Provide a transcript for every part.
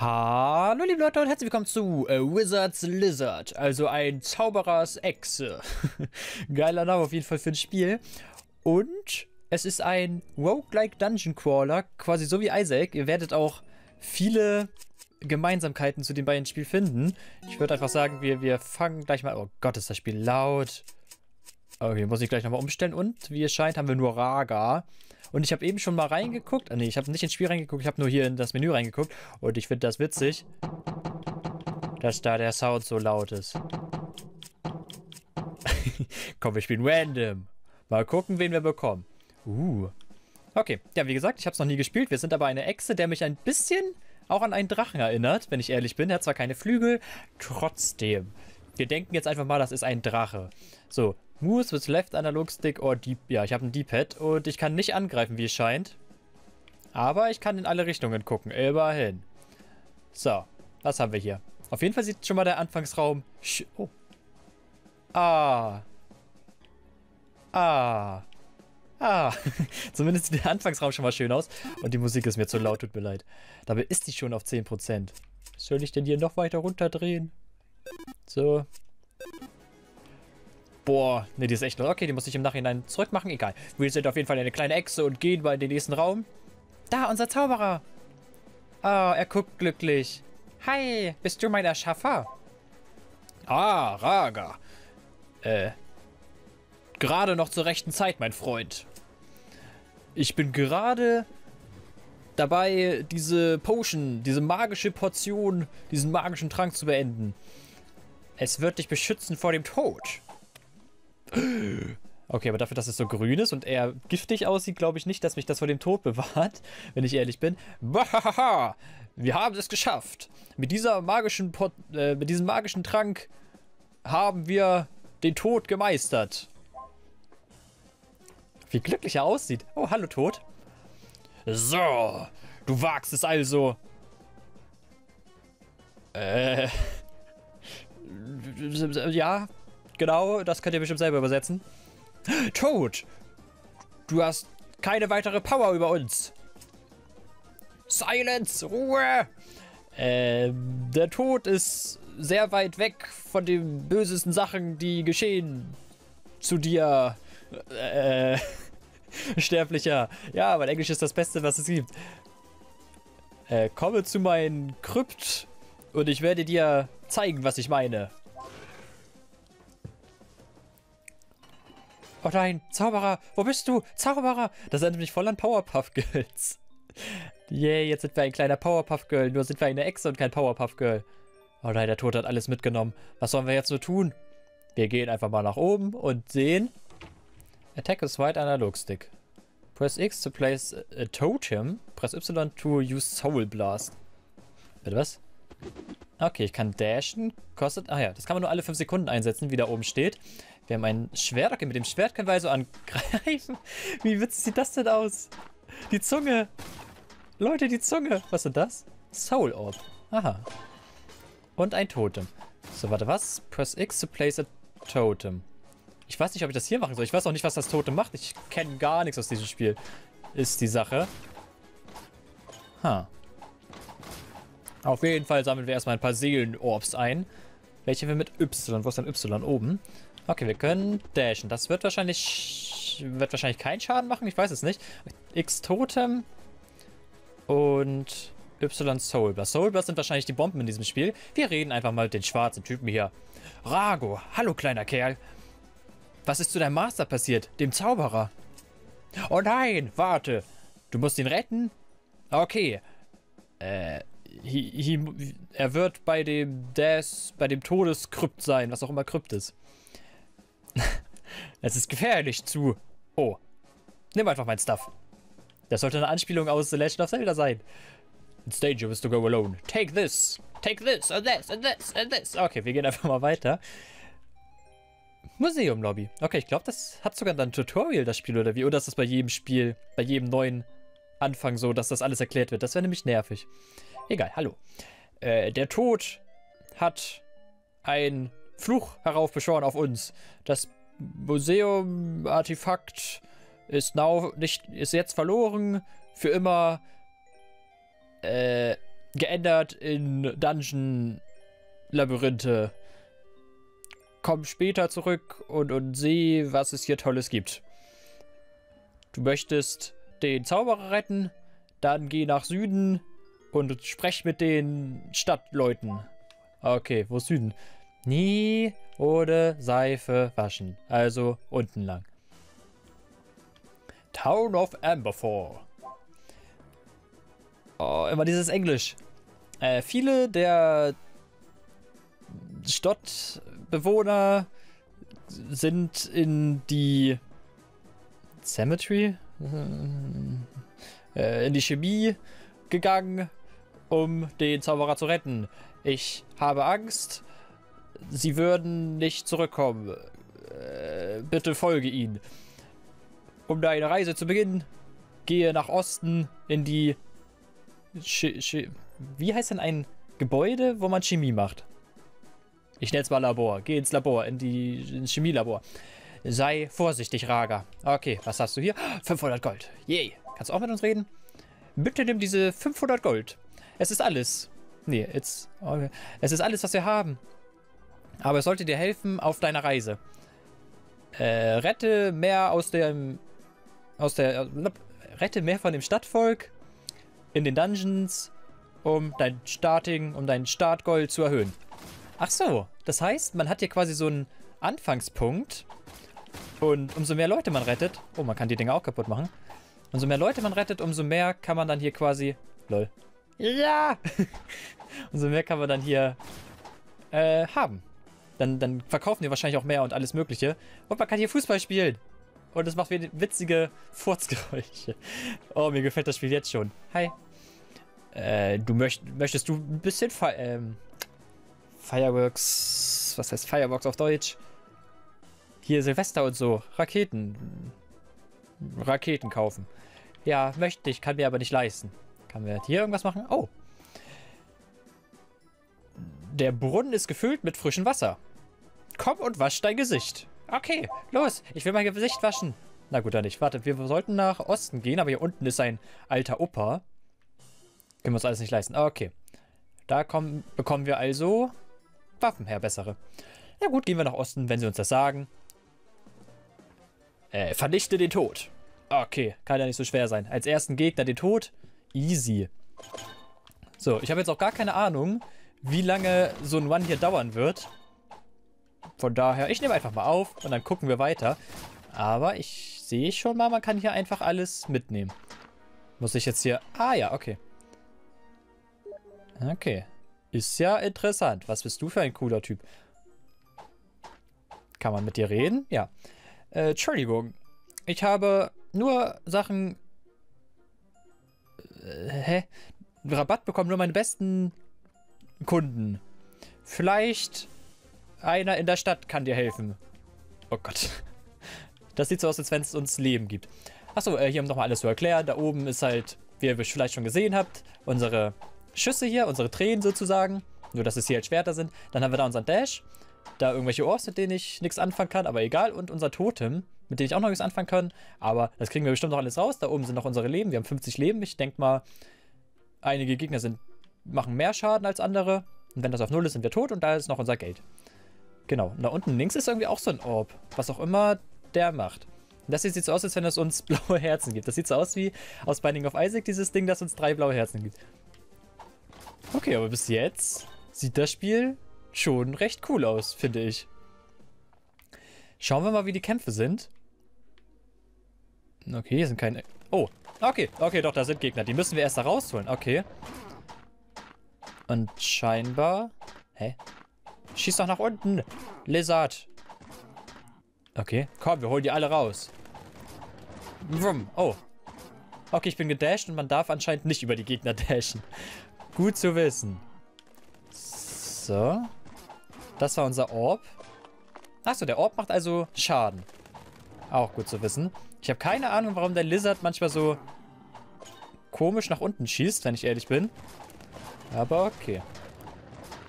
Hallo liebe Leute und herzlich willkommen zu äh, Wizards Lizard, also ein Zauberers Echse. Geiler Name auf jeden Fall für ein Spiel. Und es ist ein Roguelike Dungeon Crawler, quasi so wie Isaac. Ihr werdet auch viele Gemeinsamkeiten zu den beiden Spielen finden. Ich würde einfach sagen, wir, wir fangen gleich mal... Oh Gott, ist das Spiel laut. Okay, muss ich gleich nochmal umstellen. Und wie es scheint, haben wir nur Raga. Und ich habe eben schon mal reingeguckt. Ah, nee, ich habe nicht ins Spiel reingeguckt, ich habe nur hier in das Menü reingeguckt. Und ich finde das witzig, dass da der Sound so laut ist. Komm, wir spielen random. Mal gucken, wen wir bekommen. Uh. Okay, ja, wie gesagt, ich habe es noch nie gespielt. Wir sind aber eine Echse, der mich ein bisschen auch an einen Drachen erinnert, wenn ich ehrlich bin. Er hat zwar keine Flügel, trotzdem. Wir denken jetzt einfach mal, das ist ein Drache. So, Moves with left analog stick or deep. Ja, ich habe ein D-Pad und ich kann nicht angreifen, wie es scheint. Aber ich kann in alle Richtungen gucken. Immerhin. So, was haben wir hier? Auf jeden Fall sieht schon mal der Anfangsraum... Oh. Ah. Ah. Ah. Zumindest sieht der Anfangsraum schon mal schön aus. Und die Musik ist mir zu laut, tut mir leid. Dabei ist die schon auf 10%. Soll ich denn hier noch weiter runterdrehen? So. Boah, ne, die ist echt Okay, die muss ich im Nachhinein zurückmachen. Egal. Wir sind auf jeden Fall eine kleine Echse und gehen mal in den nächsten Raum. Da, unser Zauberer. Oh, er guckt glücklich. Hi, bist du mein Erschaffer? Ah, Raga. Äh, gerade noch zur rechten Zeit, mein Freund. Ich bin gerade dabei, diese Potion, diese magische Portion, diesen magischen Trank zu beenden. Es wird dich beschützen vor dem Tod. Okay, aber dafür, dass es so grün ist und eher giftig aussieht, glaube ich nicht, dass mich das vor dem Tod bewahrt, wenn ich ehrlich bin. Bahaha, wir haben es geschafft. Mit dieser magischen Pot äh, mit diesem magischen Trank haben wir den Tod gemeistert. Wie glücklich er aussieht. Oh, hallo Tod. So, du wagst es also. Äh. Ja, Genau, das könnt ihr bestimmt selber übersetzen. Tod! Du hast keine weitere Power über uns. Silence! Ruhe! Ähm, der Tod ist sehr weit weg von den bösesten Sachen, die geschehen zu dir. Äh, Sterblicher. Ja, mein Englisch ist das Beste, was es gibt. Äh, komme zu meinem Krypt und ich werde dir zeigen, was ich meine. Oh nein, Zauberer, wo bist du? Zauberer! Das erinnert mich voll an Powerpuff Girls. Yay, jetzt sind wir ein kleiner Powerpuff Girl, nur sind wir eine Echse und kein Powerpuff Girl. Oh nein, der Tod hat alles mitgenommen. Was sollen wir jetzt nur tun? Wir gehen einfach mal nach oben und sehen. Attack is right analog stick. Press X to place a totem. Press Y to use Soul Blast. Bitte was? Okay, ich kann dashen. Kostet... Ah ja, das kann man nur alle 5 Sekunden einsetzen, wie da oben steht. Wir haben ein Schwert. Okay, mit dem Schwert können wir also angreifen. Wie witzig sieht das denn aus? Die Zunge. Leute, die Zunge. Was ist das? Soul Orb. Aha. Und ein Totem. So, warte, was? Press X to place a Totem. Ich weiß nicht, ob ich das hier machen soll. Ich weiß auch nicht, was das Totem macht. Ich kenne gar nichts aus diesem Spiel. Ist die Sache. Ha. Auf jeden Fall sammeln wir erstmal ein paar Seelenorbs ein. Welche wir mit Y. Wo ist denn Y? Oben. Okay, wir können dashen. Das wird wahrscheinlich wird wahrscheinlich keinen Schaden machen. Ich weiß es nicht. X Totem und Y Soulblast. Soulblast sind wahrscheinlich die Bomben in diesem Spiel. Wir reden einfach mal mit den schwarzen Typen hier. Rago, hallo kleiner Kerl. Was ist zu deinem Master passiert? Dem Zauberer? Oh nein, warte. Du musst ihn retten? Okay. Äh, he, he, er wird bei dem Des, bei dem Todeskrypt sein, was auch immer Krypt ist. es ist gefährlich zu... Oh. Nimm einfach mein Stuff. Das sollte eine Anspielung aus The Legend of Zelda sein. It's dangerous to go alone. Take this. Take this and this and this and this. Okay, wir gehen einfach mal weiter. Museum-Lobby. Okay, ich glaube, das hat sogar dann ein Tutorial, das Spiel, oder wie? Oder ist das bei jedem Spiel, bei jedem neuen Anfang so, dass das alles erklärt wird? Das wäre nämlich nervig. Egal, hallo. Äh, der Tod hat ein Fluch heraufbeschworen auf uns. Das Museum-Artefakt ist, ist jetzt verloren. Für immer. Äh, geändert in Dungeon-Labyrinthe. Komm später zurück und, und sieh, was es hier Tolles gibt. Du möchtest den Zauberer retten, dann geh nach Süden und sprech mit den Stadtleuten. Okay, wo ist Süden? Nie oder Seife waschen. Also unten lang. Town of Amberfall. Oh, immer dieses Englisch. Äh, viele der Stadtbewohner sind in die Cemetery? Äh, in die Chemie gegangen, um den Zauberer zu retten. Ich habe Angst, sie würden nicht zurückkommen. Äh, bitte folge ihnen. Um deine Reise zu beginnen, gehe nach Osten in die... Ch Ch Wie heißt denn ein Gebäude, wo man Chemie macht? Ich nenne es mal Labor. Geh ins Labor, in die ins Chemielabor. Sei vorsichtig, Raga. Okay, was hast du hier? 500 Gold. Yay. Kannst du auch mit uns reden? Bitte nimm diese 500 Gold. Es ist alles. Nee, it's, okay. es ist alles, was wir haben. Aber es sollte dir helfen auf deiner Reise. Äh, rette mehr aus dem... Aus der... Rette mehr von dem Stadtvolk in den Dungeons, um dein Starting, um dein Startgold zu erhöhen. Ach so, das heißt, man hat hier quasi so einen Anfangspunkt. Und umso mehr Leute man rettet... Oh, man kann die Dinger auch kaputt machen. Umso mehr Leute man rettet, umso mehr kann man dann hier quasi... Lol. Ja! umso mehr kann man dann hier äh, haben. Dann, dann verkaufen die wahrscheinlich auch mehr und alles mögliche. Und man kann hier Fußball spielen. Und es macht witzige Furzgeräusche. Oh, mir gefällt das Spiel jetzt schon. Hi. Äh, du möcht, möchtest du ein bisschen Fe ähm, Fireworks... Was heißt Fireworks auf Deutsch? Hier Silvester und so. Raketen. Raketen kaufen. Ja, möchte ich, kann mir aber nicht leisten. Kann wir hier irgendwas machen? Oh. Der Brunnen ist gefüllt mit frischem Wasser. Komm und wasch dein Gesicht. Okay, los, ich will mein Gesicht waschen. Na gut, dann nicht. Warte, wir sollten nach Osten gehen, aber hier unten ist ein alter Opa. Können wir uns alles nicht leisten. Okay. Da kommen, bekommen wir also Waffen her, bessere. Ja gut, gehen wir nach Osten, wenn sie uns das sagen. Äh, vernichte den Tod. Okay, kann ja nicht so schwer sein. Als ersten Gegner den Tod. Easy. So, ich habe jetzt auch gar keine Ahnung, wie lange so ein One hier dauern wird. Von daher, ich nehme einfach mal auf und dann gucken wir weiter. Aber ich sehe schon mal, man kann hier einfach alles mitnehmen. Muss ich jetzt hier... Ah ja, okay. Okay. Ist ja interessant. Was bist du für ein cooler Typ? Kann man mit dir reden? Ja. Äh, Entschuldigung. Ich habe nur Sachen... Äh, hä? Rabatt bekommen nur meine besten Kunden. Vielleicht einer in der Stadt kann dir helfen. Oh Gott. Das sieht so aus, als wenn es uns Leben gibt. Achso, äh, hier um nochmal alles zu erklären. Da oben ist halt, wie ihr vielleicht schon gesehen habt, unsere Schüsse hier, unsere Tränen sozusagen. Nur, dass es hier halt Schwerter sind. Dann haben wir da unseren Dash. Da irgendwelche Orbs, mit denen ich nichts anfangen kann, aber egal. Und unser Totem, mit dem ich auch noch nichts anfangen kann. Aber das kriegen wir bestimmt noch alles raus. Da oben sind noch unsere Leben. Wir haben 50 Leben. Ich denke mal, einige Gegner sind, machen mehr Schaden als andere. Und wenn das auf Null ist, sind wir tot. Und da ist noch unser Geld. Genau. Und da unten links ist irgendwie auch so ein Orb. Was auch immer der macht. Und das hier sieht so aus, als wenn es uns blaue Herzen gibt. Das sieht so aus wie aus Binding of Isaac, dieses Ding, das uns drei blaue Herzen gibt. Okay, aber bis jetzt sieht das Spiel schon recht cool aus, finde ich. Schauen wir mal, wie die Kämpfe sind. Okay, hier sind keine... Oh, okay, okay, doch, da sind Gegner. Die müssen wir erst da rausholen. Okay. Und scheinbar... Hä? Schieß doch nach unten, Lizard. Okay, komm, wir holen die alle raus. Wumm. Oh. Okay, ich bin gedasht und man darf anscheinend nicht über die Gegner dashen. Gut zu wissen. So. Das war unser Orb. Achso, der Orb macht also Schaden. Auch gut zu wissen. Ich habe keine Ahnung, warum der Lizard manchmal so komisch nach unten schießt, wenn ich ehrlich bin. Aber okay.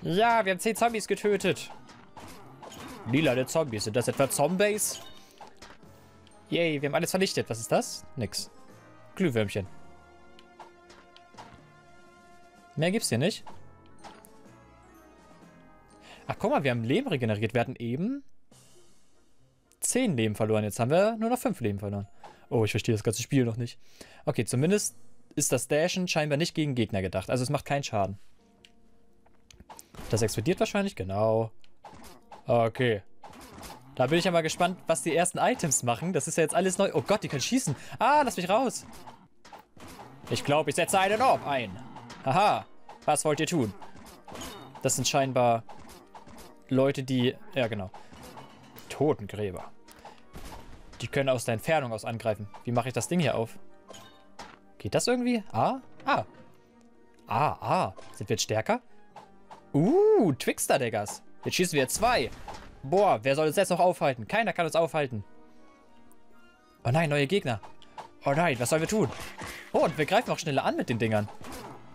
Ja, wir haben 10 Zombies getötet. Lila der Zombies. Sind das etwa Zombies? Yay, wir haben alles vernichtet. Was ist das? Nix. Glühwürmchen. Mehr gibt's hier nicht. Ach, guck mal, wir haben Leben regeneriert. Wir hatten eben 10 Leben verloren. Jetzt haben wir nur noch 5 Leben verloren. Oh, ich verstehe das ganze Spiel noch nicht. Okay, zumindest ist das Dashen scheinbar nicht gegen Gegner gedacht. Also es macht keinen Schaden. Das explodiert wahrscheinlich, genau. Okay. Da bin ich ja mal gespannt, was die ersten Items machen. Das ist ja jetzt alles neu. Oh Gott, die können schießen. Ah, lass mich raus. Ich glaube, ich setze einen Orb ein. Haha. Was wollt ihr tun? Das sind scheinbar Leute, die... Ja, genau. Totengräber. Die können aus der Entfernung aus angreifen. Wie mache ich das Ding hier auf? Geht das irgendwie? Ah? Ah. Ah, ah. Sind wir jetzt stärker? Uh, Twixter-Daggers. Jetzt schießen wir zwei. Boah, wer soll uns jetzt noch aufhalten? Keiner kann uns aufhalten. Oh nein, neue Gegner. Oh nein, was sollen wir tun? Oh, und wir greifen auch schneller an mit den Dingern.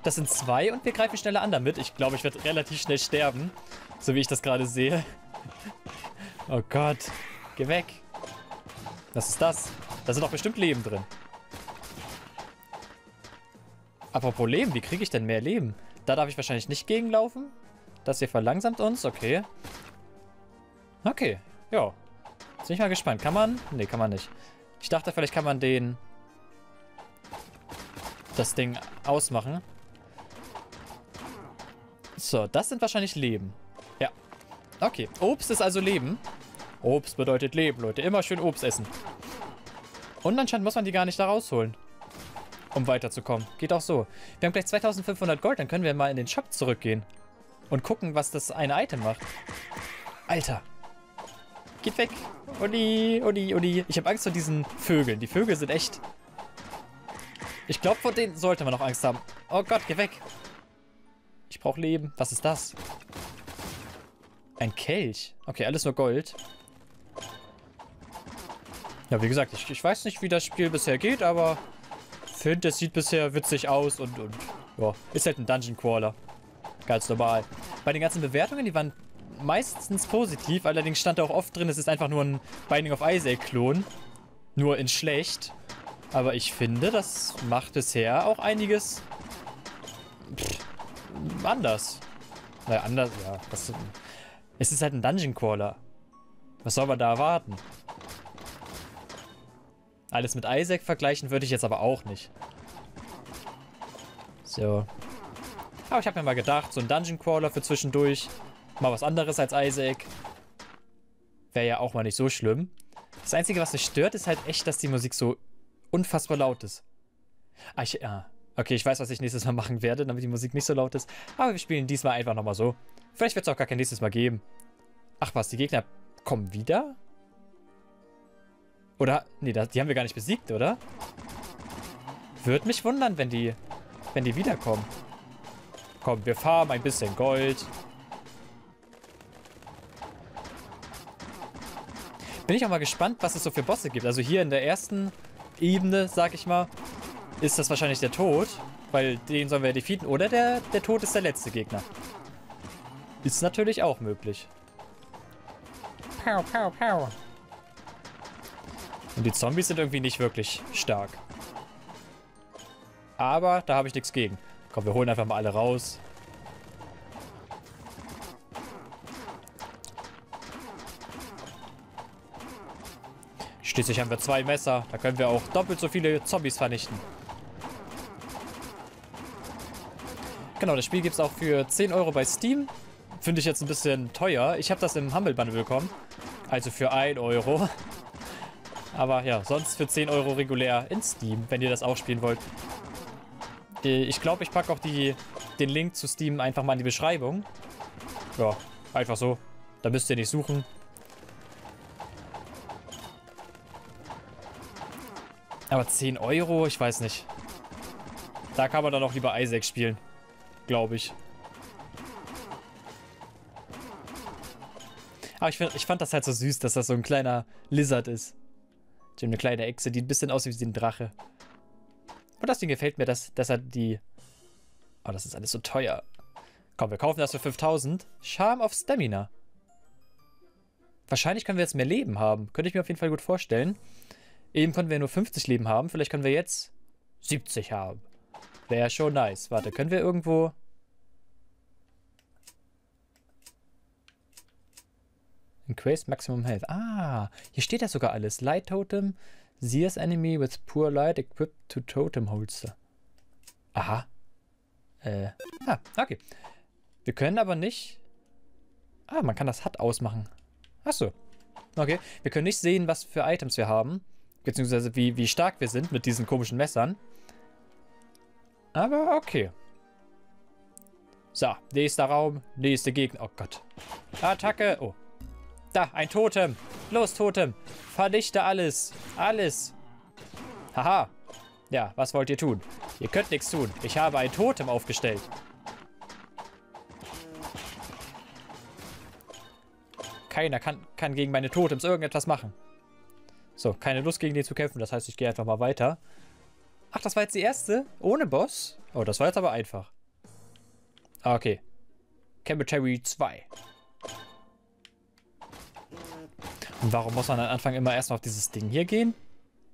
Das sind zwei und wir greifen schneller an damit. Ich glaube, ich werde relativ schnell sterben. So wie ich das gerade sehe. Oh Gott. Geh weg. Was ist das? Da sind doch bestimmt Leben drin. Apropos Leben, wie kriege ich denn mehr Leben? Da darf ich wahrscheinlich nicht gegenlaufen. Das hier verlangsamt uns, okay. Okay, ja. Jetzt bin ich mal gespannt. Kann man? Nee, kann man nicht. Ich dachte, vielleicht kann man den... das Ding ausmachen. So, das sind wahrscheinlich Leben. Ja. Okay, Obst ist also Leben. Obst bedeutet Leben, Leute. Immer schön Obst essen. Und anscheinend muss man die gar nicht da rausholen. Um weiterzukommen. Geht auch so. Wir haben gleich 2500 Gold, dann können wir mal in den Shop zurückgehen. Und gucken, was das eine Item macht. Alter. Geht weg. Uni, Uni, Uni. Ich habe Angst vor diesen Vögeln. Die Vögel sind echt... Ich glaube, vor denen sollte man noch Angst haben. Oh Gott, geh weg. Ich brauche Leben. Was ist das? Ein Kelch. Okay, alles nur Gold. Ja, wie gesagt, ich, ich weiß nicht, wie das Spiel bisher geht, aber finde, es sieht bisher witzig aus und, und ja, ist halt ein Dungeon Crawler. Ganz normal. Bei den ganzen Bewertungen, die waren meistens positiv, allerdings stand da auch oft drin, es ist einfach nur ein Binding of Isaac-Klon. Nur in schlecht. Aber ich finde, das macht bisher auch einiges pff, anders. Naja, anders, ja. Das, es ist halt ein Dungeon Crawler. Was soll man da erwarten? Alles mit Isaac vergleichen würde ich jetzt aber auch nicht. So. Aber ich habe mir mal gedacht, so ein Dungeon Crawler für zwischendurch. Mal was anderes als Isaac. Wäre ja auch mal nicht so schlimm. Das Einzige, was mich stört, ist halt echt, dass die Musik so unfassbar laut ist. Ah, ich, ah, okay, ich weiß, was ich nächstes Mal machen werde, damit die Musik nicht so laut ist. Aber wir spielen diesmal einfach nochmal so. Vielleicht wird es auch gar kein nächstes Mal geben. Ach was, die Gegner kommen wieder? Oder, nee, die haben wir gar nicht besiegt, oder? Würde mich wundern, wenn die, wenn die wiederkommen. Komm, wir farmen ein bisschen Gold. Bin ich auch mal gespannt, was es so für Bosse gibt. Also hier in der ersten Ebene, sag ich mal, ist das wahrscheinlich der Tod. Weil den sollen wir defeaten. Oder der, der Tod ist der letzte Gegner. Ist natürlich auch möglich. Pow, pow, pow. Und die Zombies sind irgendwie nicht wirklich stark. Aber da habe ich nichts gegen. Komm, wir holen einfach mal alle raus. Schließlich haben wir zwei Messer. Da können wir auch doppelt so viele Zombies vernichten. Genau, das Spiel gibt es auch für 10 Euro bei Steam. Finde ich jetzt ein bisschen teuer. Ich habe das im Humble Bundle bekommen. Also für 1 Euro. Aber ja, sonst für 10 Euro regulär in Steam, wenn ihr das auch spielen wollt. Ich glaube, ich packe auch die, den Link zu Steam einfach mal in die Beschreibung. Ja, einfach so. Da müsst ihr nicht suchen. Aber 10 Euro, ich weiß nicht. Da kann man dann auch lieber Isaac spielen. Glaube ich. Aber ich, ich fand das halt so süß, dass das so ein kleiner Lizard ist. Die eine kleine Echse, die ein bisschen aussieht wie ein Drache. Und das Ding gefällt mir, dass, dass er die... Oh, das ist alles so teuer. Komm, wir kaufen das für 5000. Charm of Stamina. Wahrscheinlich können wir jetzt mehr Leben haben. Könnte ich mir auf jeden Fall gut vorstellen. Eben konnten wir nur 50 Leben haben. Vielleicht können wir jetzt 70 haben. Wäre schon nice. Warte, können wir irgendwo... Increase Maximum Health. Ah, hier steht das sogar alles. Light Totem, Sears Enemy with Poor Light equipped to Totem Holster. Aha. Äh, ah, okay. Wir können aber nicht... Ah, man kann das HUD ausmachen. Achso. Okay. Wir können nicht sehen, was für Items wir haben. Beziehungsweise wie, wie stark wir sind mit diesen komischen Messern. Aber okay. So, nächster Raum, nächste Gegner. Oh Gott. Attacke. Oh. Da, ein Totem. Los, Totem. Vernichte alles. Alles. Haha. Ja, was wollt ihr tun? Ihr könnt nichts tun. Ich habe ein Totem aufgestellt. Keiner kann, kann gegen meine Totems irgendetwas machen. So, keine Lust gegen die zu kämpfen. Das heißt, ich gehe einfach mal weiter. Ach, das war jetzt die erste? Ohne Boss? Oh, das war jetzt aber einfach. Ah, okay. Cemetery 2. Und warum muss man am Anfang immer erst auf dieses Ding hier gehen?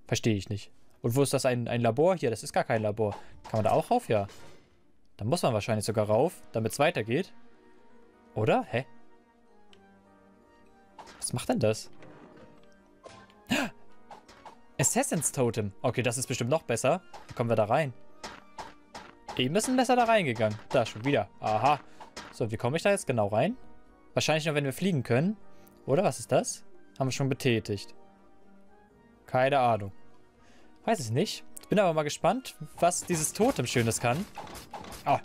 Verstehe ich nicht. Und wo ist das ein, ein Labor hier? Das ist gar kein Labor. Kann man da auch rauf? Ja. Da muss man wahrscheinlich sogar rauf, damit es weitergeht. Oder? Hä? Was macht denn das? Assassin's Totem. Okay, das ist bestimmt noch besser. Wie kommen wir da rein? Eben ist ein Messer da reingegangen. Da, schon wieder. Aha. So, wie komme ich da jetzt genau rein? Wahrscheinlich nur, wenn wir fliegen können. Oder? Was ist das? Haben wir schon betätigt. Keine Ahnung. Weiß ich nicht. Ich bin aber mal gespannt, was dieses Totem Schönes kann. Ah,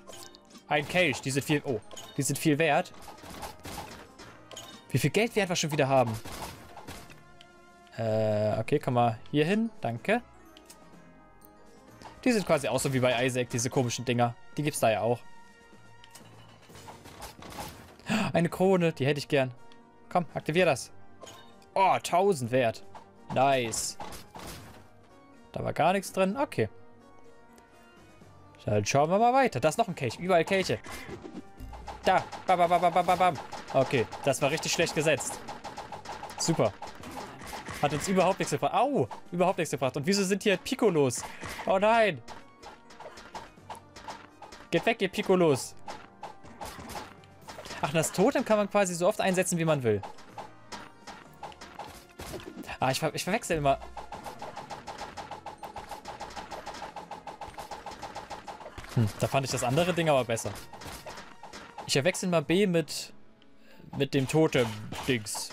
ein Kelch. Die sind viel... Oh, die sind viel wert. Wie viel Geld wir einfach schon wieder haben. Äh, okay, komm mal hier hin. Danke. Die sind quasi auch so wie bei Isaac, diese komischen Dinger. Die gibt's da ja auch. Eine Krone, die hätte ich gern. Komm, aktivier das. Oh, 1000 wert. Nice. Da war gar nichts drin. Okay. Dann schauen wir mal weiter. Da ist noch ein Kelch. Überall Kelche. Da. Bam, bam, bam, bam, bam. Okay, das war richtig schlecht gesetzt. Super. Hat uns überhaupt nichts gebracht. Au! Überhaupt nichts gebracht. Und wieso sind hier Piccolos? Oh nein! Geht weg, ihr Piccolos. Ach, das Totem kann man quasi so oft einsetzen, wie man will. Ah, ich, ver ich verwechsel immer. Hm, da fand ich das andere Ding aber besser. Ich verwechsel mal B mit, mit dem Totem-Dings.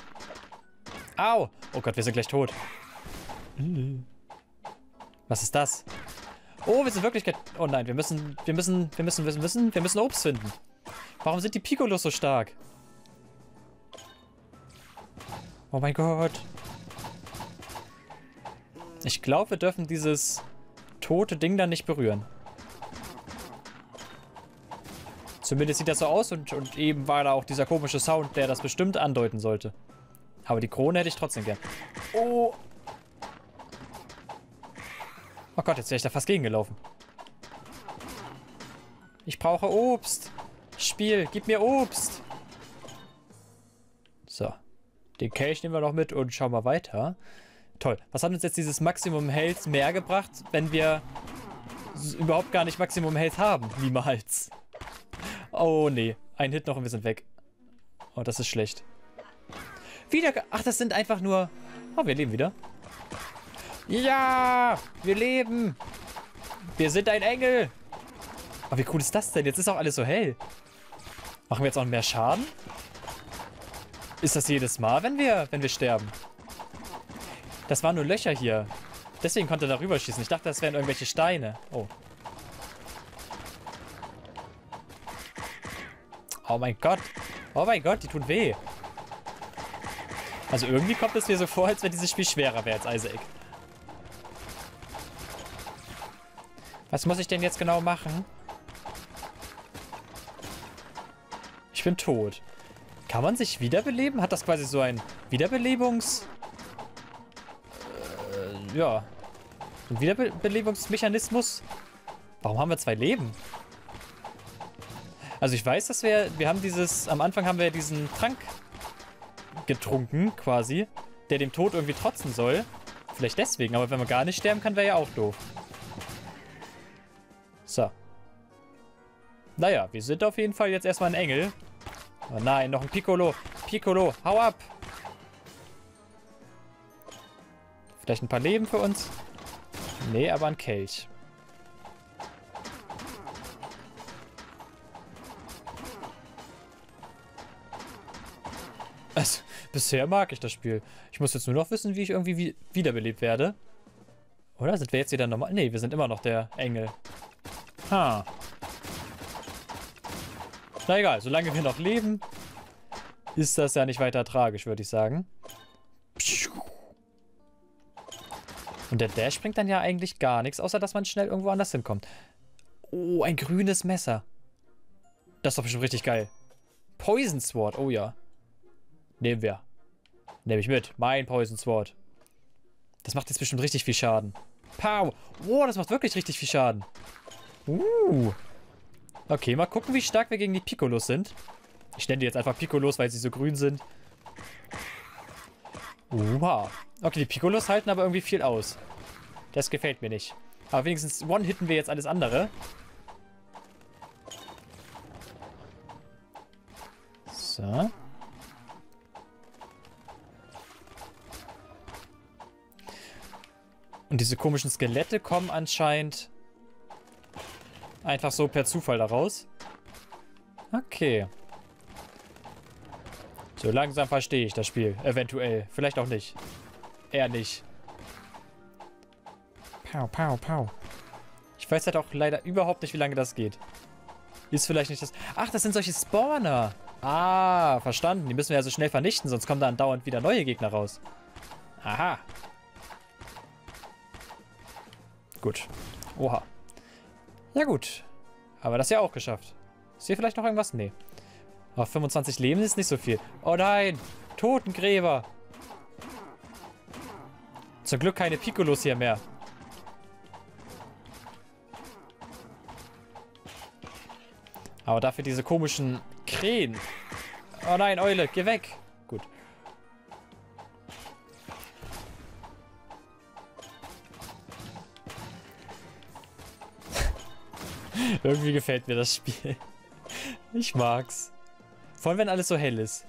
Au! Oh Gott, wir sind gleich tot. Was ist das? Oh, wir sind wirklich... Oh nein, wir müssen, wir müssen, wir müssen, wir müssen, wir müssen Obst finden. Warum sind die Piccolos so stark? Oh mein Gott. Ich glaube, wir dürfen dieses tote Ding dann nicht berühren. Zumindest sieht das so aus und, und eben war da auch dieser komische Sound, der das bestimmt andeuten sollte. Aber die Krone hätte ich trotzdem gern. Oh. Oh Gott, jetzt wäre ich da fast gegengelaufen. Ich brauche Obst. Spiel, gib mir Obst. So. Den Kelch nehmen wir noch mit und schauen wir weiter. Toll. Was hat uns jetzt dieses Maximum Health mehr gebracht, wenn wir überhaupt gar nicht Maximum Health haben? Niemals. Oh nee. Ein Hit noch und wir sind weg. Oh, das ist schlecht. Wieder... Ach, das sind einfach nur... Oh, wir leben wieder. Ja! Wir leben! Wir sind ein Engel! Oh, wie cool ist das denn? Jetzt ist auch alles so hell. Machen wir jetzt auch mehr Schaden? Ist das jedes Mal, wenn wir, wenn wir sterben? Das waren nur Löcher hier. Deswegen konnte er darüber schießen. Ich dachte, das wären irgendwelche Steine. Oh. Oh mein Gott. Oh mein Gott, die tun weh. Also irgendwie kommt es mir so vor, als wenn dieses Spiel schwerer wäre als Isaac. Was muss ich denn jetzt genau machen? Ich bin tot. Kann man sich wiederbeleben? Hat das quasi so ein Wiederbelebungs... Ja. Ein Wiederbelebungsmechanismus? Warum haben wir zwei Leben? Also ich weiß, dass wir... Wir haben dieses... Am Anfang haben wir diesen Trank getrunken, quasi, der dem Tod irgendwie trotzen soll. Vielleicht deswegen, aber wenn man gar nicht sterben kann, wäre ja auch doof. So. Naja, wir sind auf jeden Fall jetzt erstmal ein Engel. Oh nein, noch ein Piccolo. Piccolo, hau ab. Vielleicht ein paar Leben für uns? Nee, aber ein Kelch. Also, bisher mag ich das Spiel. Ich muss jetzt nur noch wissen, wie ich irgendwie wie wiederbelebt werde. Oder? Sind wir jetzt wieder normal? Nee, wir sind immer noch der Engel. Ha. Na egal, solange wir noch leben, ist das ja nicht weiter tragisch, würde ich sagen. Und der Dash bringt dann ja eigentlich gar nichts, außer dass man schnell irgendwo anders hinkommt. Oh, ein grünes Messer. Das ist doch bestimmt richtig geil. Poison Sword, oh ja. Nehmen wir. Nehme ich mit. Mein Poison Sword. Das macht jetzt bestimmt richtig viel Schaden. Pow. Oh, das macht wirklich richtig viel Schaden. Uh. Okay, mal gucken, wie stark wir gegen die Piccolos sind. Ich nenne die jetzt einfach Piccolos, weil sie so grün sind. Wow. Okay, die Piccolos halten aber irgendwie viel aus. Das gefällt mir nicht. Aber wenigstens one-hitten wir jetzt alles andere. So. Und diese komischen Skelette kommen anscheinend einfach so per Zufall daraus. Okay. So langsam verstehe ich das Spiel. Eventuell. Vielleicht auch nicht. Eher nicht. Pau, pau, pau. Ich weiß halt auch leider überhaupt nicht, wie lange das geht. Ist vielleicht nicht das... Ach, das sind solche Spawner. Ah, verstanden. Die müssen wir ja so schnell vernichten, sonst kommen da andauernd wieder neue Gegner raus. Aha. Gut. Oha. Ja gut. Aber das ja auch geschafft. Ist hier vielleicht noch irgendwas? Nee. Aber 25 Leben ist nicht so viel. Oh nein! Totengräber! Zum Glück keine Piccolos hier mehr. Aber dafür diese komischen Krähen. Oh nein, Eule, geh weg. Gut. Irgendwie gefällt mir das Spiel. Ich mag's. Vor allem, wenn alles so hell ist.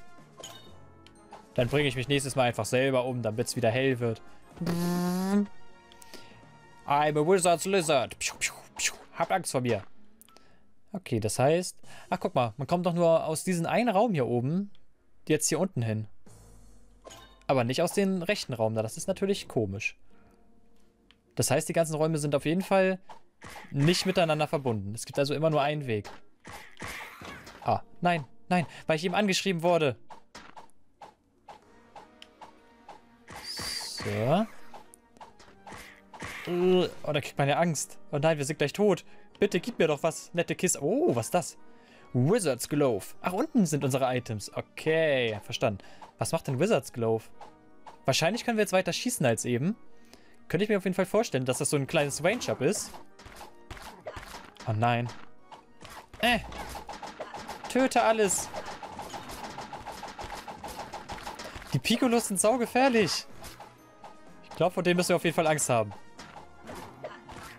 Dann bringe ich mich nächstes Mal einfach selber um, damit es wieder hell wird. I'm a Wizard's Lizard. Hab Angst vor mir. Okay, das heißt... Ach, guck mal. Man kommt doch nur aus diesem einen Raum hier oben jetzt hier unten hin. Aber nicht aus dem rechten Raum da. Das ist natürlich komisch. Das heißt, die ganzen Räume sind auf jeden Fall nicht miteinander verbunden. Es gibt also immer nur einen Weg. Ah, nein, nein, weil ich ihm angeschrieben wurde. So. Oh, da kriegt man ja Angst. Oh nein, wir sind gleich tot. Bitte gib mir doch was. Nette Kiste. Oh, was ist das? Wizard's Glove. Ach, unten sind unsere Items. Okay, verstanden. Was macht denn Wizard's Glove? Wahrscheinlich können wir jetzt weiter schießen als eben. Könnte ich mir auf jeden Fall vorstellen, dass das so ein kleines Range-Up ist. Oh nein. Äh. Töte alles. Die Piccolos sind saugefährlich. Ich glaube, vor dem müssen wir auf jeden Fall Angst haben.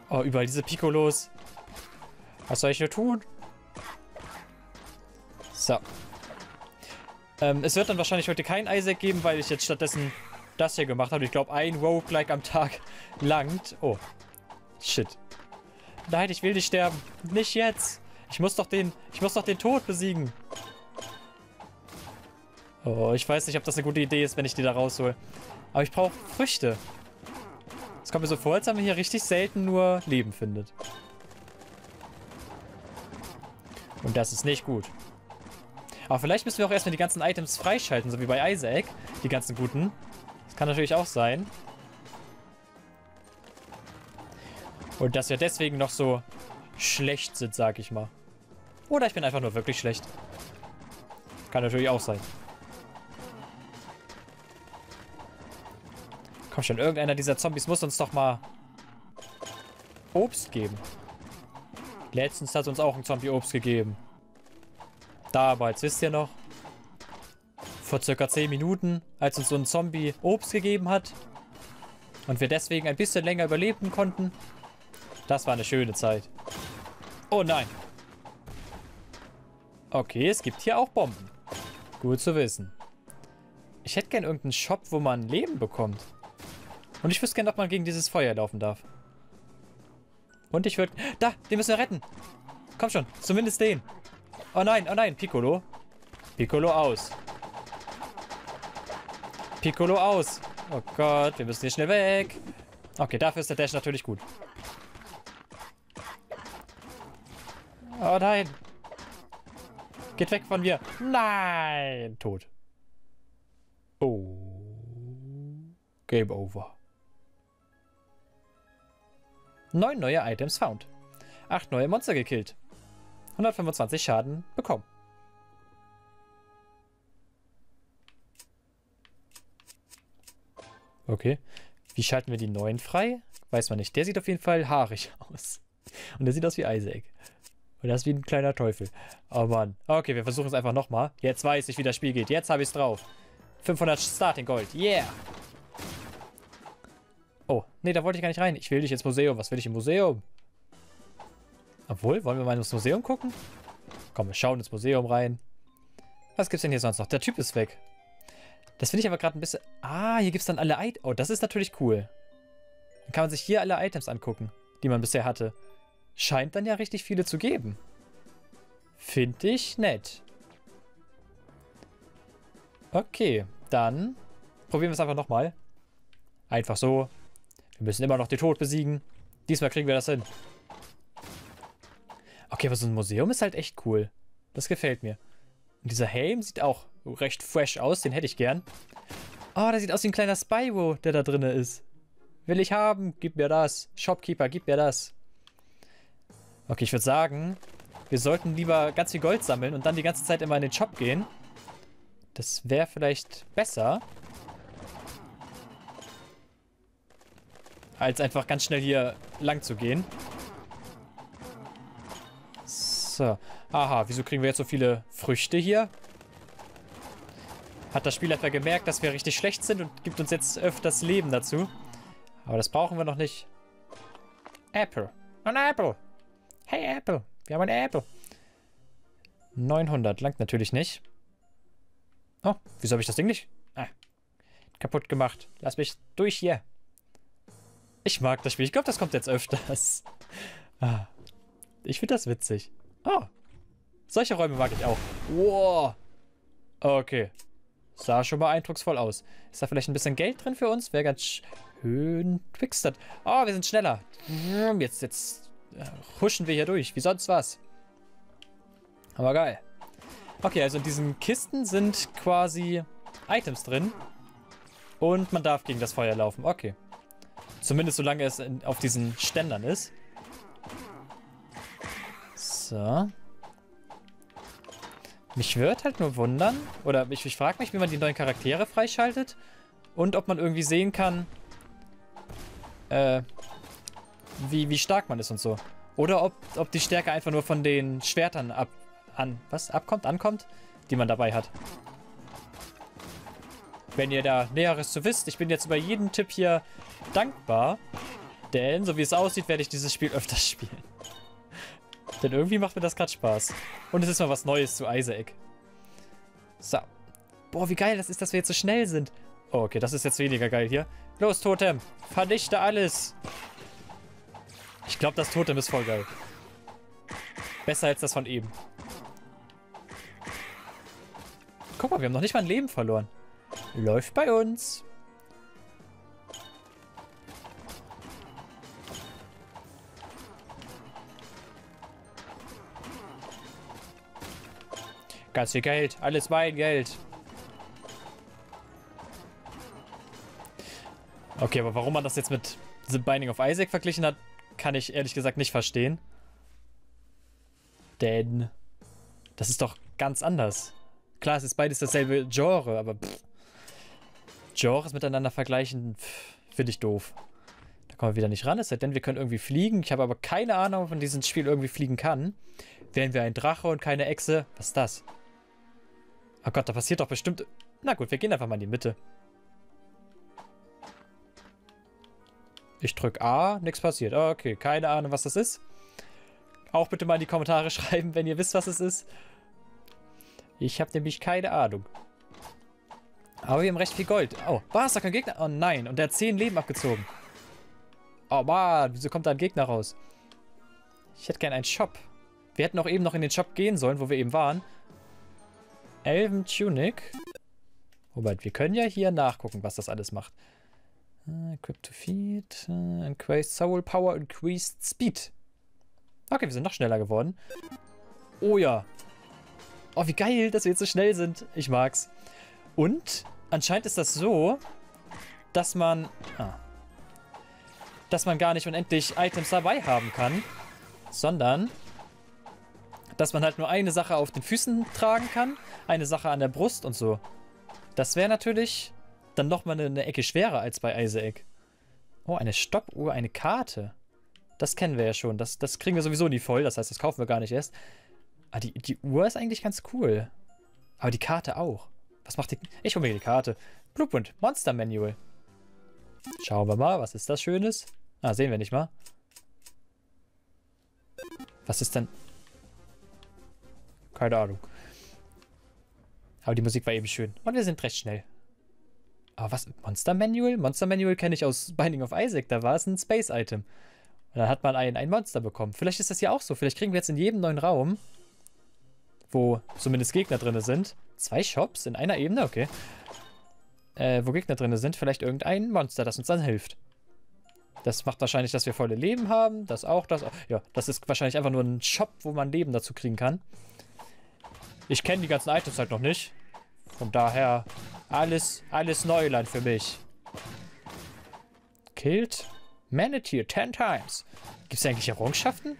Oh, überall diese Piccolos. Was soll ich nur tun? So. Ähm, es wird dann wahrscheinlich heute kein Isaac geben, weil ich jetzt stattdessen das hier gemacht habe. Ich glaube, ein Roguelike am Tag langt. Oh. Shit. Nein, ich will nicht sterben. Nicht jetzt. Ich muss doch den, ich muss doch den Tod besiegen. Oh, ich weiß nicht, ob das eine gute Idee ist, wenn ich die da raushol. Aber ich brauche Früchte. Es kommt mir so vor, als wenn man hier richtig selten nur Leben findet. Und das ist nicht gut. Aber vielleicht müssen wir auch erstmal die ganzen Items freischalten, so wie bei Isaac. Die ganzen guten. Das kann natürlich auch sein. Und dass wir deswegen noch so schlecht sind, sag ich mal. Oder ich bin einfach nur wirklich schlecht. Kann natürlich auch sein. Komm schon, irgendeiner dieser Zombies muss uns doch mal Obst geben. Letztens hat uns auch ein Zombie Obst gegeben. Damals, wisst ihr noch? Vor circa 10 Minuten, als uns so ein Zombie Obst gegeben hat. Und wir deswegen ein bisschen länger überleben konnten. Das war eine schöne Zeit. Oh nein. Okay, es gibt hier auch Bomben. Gut zu wissen. Ich hätte gern irgendeinen Shop, wo man Leben bekommt. Und ich wüsste gerne, ob man gegen dieses Feuer laufen darf. Und ich würde... Da, den müssen wir retten. Komm schon, zumindest den. Oh nein, oh nein, Piccolo. Piccolo aus. Piccolo aus. Oh Gott, wir müssen hier schnell weg. Okay, dafür ist der Dash natürlich gut. Oh nein. Geht weg von mir. Nein. Tot. Oh. Game over. Neun neue Items found. Acht neue Monster gekillt. 125 Schaden bekommen. Okay. Wie schalten wir die neuen frei? Weiß man nicht. Der sieht auf jeden Fall haarig aus. Und der sieht aus wie Isaac. Und das ist wie ein kleiner Teufel. Oh Mann. Okay, wir versuchen es einfach nochmal. Jetzt weiß ich, wie das Spiel geht. Jetzt habe ich es drauf. 500 Starting Gold. Yeah. Nee, da wollte ich gar nicht rein. Ich will dich ins Museum. Was will ich im Museum? Obwohl, wollen wir mal ins Museum gucken? Komm, wir schauen ins Museum rein. Was gibt's denn hier sonst noch? Der Typ ist weg. Das finde ich aber gerade ein bisschen... Ah, hier gibt es dann alle Items. Oh, das ist natürlich cool. Dann kann man sich hier alle Items angucken, die man bisher hatte. Scheint dann ja richtig viele zu geben. Finde ich nett. Okay, dann probieren wir es einfach nochmal. Einfach so. Wir müssen immer noch den Tod besiegen. Diesmal kriegen wir das hin. Okay, aber so ein Museum ist halt echt cool. Das gefällt mir. Und dieser Helm sieht auch recht fresh aus. Den hätte ich gern. Oh, der sieht aus wie ein kleiner Spyro, der da drin ist. Will ich haben. Gib mir das. Shopkeeper, gib mir das. Okay, ich würde sagen, wir sollten lieber ganz viel Gold sammeln und dann die ganze Zeit immer in den Shop gehen. Das wäre vielleicht besser. Als einfach ganz schnell hier lang zu gehen. So. Aha, wieso kriegen wir jetzt so viele Früchte hier? Hat das Spiel etwa gemerkt, dass wir richtig schlecht sind und gibt uns jetzt öfters Leben dazu? Aber das brauchen wir noch nicht. Apple. Ein Apple. Hey Apple. Wir haben ein Apple. 900. Langt natürlich nicht. Oh, wieso habe ich das Ding nicht? Ah, kaputt gemacht. Lass mich durch hier. Ich mag das Spiel. Ich glaube, das kommt jetzt öfters. Ah, ich finde das witzig. Oh. Solche Räume mag ich auch. Wow. Okay. Sah schon mal eindrucksvoll aus. Ist da vielleicht ein bisschen Geld drin für uns? Wäre ganz schön. Twixtet. Oh, wir sind schneller. Jetzt, jetzt äh, huschen wir hier durch. Wie sonst was. Aber geil. Okay, also in diesen Kisten sind quasi Items drin. Und man darf gegen das Feuer laufen. Okay. Zumindest solange es in, auf diesen Ständern ist. So. Mich würde halt nur wundern, oder ich, ich frage mich, wie man die neuen Charaktere freischaltet und ob man irgendwie sehen kann, äh, wie, wie stark man ist und so. Oder ob, ob die Stärke einfach nur von den Schwertern ab, an, was, abkommt, ankommt, die man dabei hat. Wenn ihr da Näheres zu wisst, ich bin jetzt über jeden Tipp hier dankbar, denn so wie es aussieht, werde ich dieses Spiel öfters spielen. Denn irgendwie macht mir das gerade Spaß. Und es ist mal was Neues zu Isaac. So. Boah, wie geil das ist, dass wir jetzt so schnell sind. Oh, okay, das ist jetzt weniger geil hier. Los, Totem. Vernichte alles. Ich glaube, das Totem ist voll geil. Besser als das von eben. Guck mal, wir haben noch nicht mal ein Leben verloren. Läuft bei uns. Ganz viel Geld. Alles mein Geld. Okay, aber warum man das jetzt mit The Binding of Isaac verglichen hat, kann ich ehrlich gesagt nicht verstehen. Denn das ist doch ganz anders. Klar, es ist beides dasselbe Genre, aber pff, Genres miteinander vergleichen, finde ich doof. Da kommen wir wieder nicht ran, es sei denn, wir können irgendwie fliegen. Ich habe aber keine Ahnung, ob man diesem Spiel irgendwie fliegen kann. Wären wir ein Drache und keine Echse? Was ist das? Oh Gott, da passiert doch bestimmt... Na gut, wir gehen einfach mal in die Mitte. Ich drücke A, nichts passiert. Okay, keine Ahnung, was das ist. Auch bitte mal in die Kommentare schreiben, wenn ihr wisst, was es ist. Ich habe nämlich keine Ahnung. Aber wir haben recht viel Gold. Oh, was? Da kein Gegner? Oh nein. Und der hat 10 Leben abgezogen. Oh Mann, wieso kommt da ein Gegner raus? Ich hätte gerne einen Shop. Wir hätten auch eben noch in den Shop gehen sollen, wo wir eben waren. Elven Tunic. Wobei, wir können ja hier nachgucken, was das alles macht. Equip to feed. Increased Soul Power, increased Speed. Okay, wir sind noch schneller geworden. Oh ja. Oh, wie geil, dass wir jetzt so schnell sind. Ich mag's. Und anscheinend ist das so, dass man... Ah, dass man gar nicht unendlich Items dabei haben kann, sondern dass man halt nur eine Sache auf den Füßen tragen kann, eine Sache an der Brust und so. Das wäre natürlich dann nochmal eine, Ecke schwerer als bei Isaac. Oh, eine Stoppuhr, eine Karte. Das kennen wir ja schon. Das, das kriegen wir sowieso nie voll. Das heißt, das kaufen wir gar nicht erst. Ah, die, die Uhr ist eigentlich ganz cool. Aber die Karte auch. Was macht die... Ich hole mir die Karte. Blueprint. Monster Manual. Schauen wir mal, was ist das Schönes? Ah, sehen wir nicht mal. Was ist denn... Keine Ahnung. Aber die Musik war eben schön. Und wir sind recht schnell. Aber was? Monster Manual? Monster Manual kenne ich aus Binding of Isaac. Da war es ein Space-Item. Und dann hat man ein, ein Monster bekommen. Vielleicht ist das ja auch so. Vielleicht kriegen wir jetzt in jedem neuen Raum, wo zumindest Gegner drin sind, zwei Shops in einer Ebene, okay. Äh, wo Gegner drin sind, vielleicht irgendein Monster, das uns dann hilft. Das macht wahrscheinlich, dass wir volle Leben haben. Das auch, das auch. Ja, das ist wahrscheinlich einfach nur ein Shop, wo man Leben dazu kriegen kann. Ich kenne die ganzen Items halt noch nicht. Von daher alles, alles Neuland für mich. Killed Manatee 10 times. Gibt es eigentlich Errungenschaften?